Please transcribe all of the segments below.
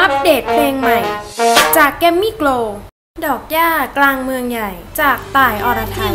อัปเดตเพลงใหม่ จากแกมมี่โกลดอกหญ้ากลางเมืองใหญ่ จากต่ายอรไทย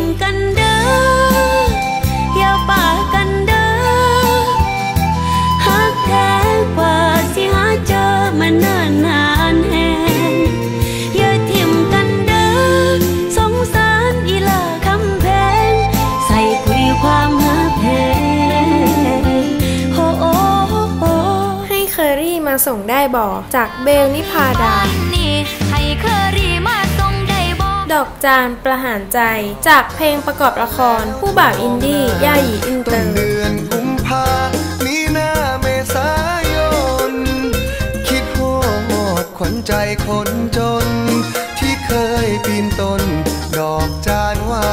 ส่งได้บ่อจากเบลนิพาดานี่ให้เคอรี่มาส่งได้บ่ดอกจานประหารใจ จากเพลงประกอบละคร ผู้บ่าวอินดี้ย่าหยีอินเตต้อนร์เดือนกุมภามีนาเมษายน คิดโหดขวัญใจคนจน ที่เคยปีนต้น ดอกจานหวา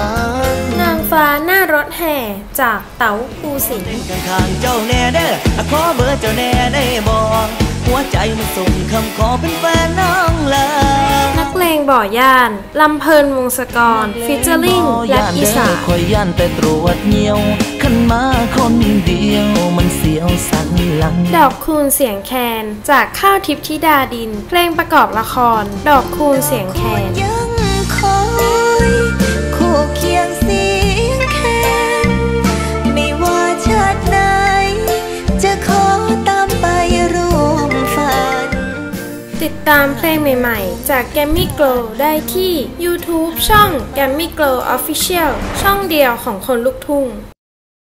นนางฟ้าหน้ารถแห่จากเต๋าภูสินทร์ข้างๆเจ้าแน่เด้ออะขอเบอร์เจ้าแน่ได้บอกหัว ใจมันส่งคำขอเป็นแฟนน้องลานักเลงบ่อย่าน ลำเพลินวงศกรฟิชเจอริงและอีสานคอยย่านแต่ตรวจเหนียวขันมาคนเดียวมันเสียวสันหลัง ดอกคูณเสียงแคน จากข้าวทิพย์ธิดาดิน เพลงประกอบละคร ดอกคูณเสียงแคน ติดตามเพลงใหม่ๆ จาก g a m m y Glow ได้ที่ YouTube ช่อง g a m m y Glow Official ช่องเดียวของคนลุกทุ่ง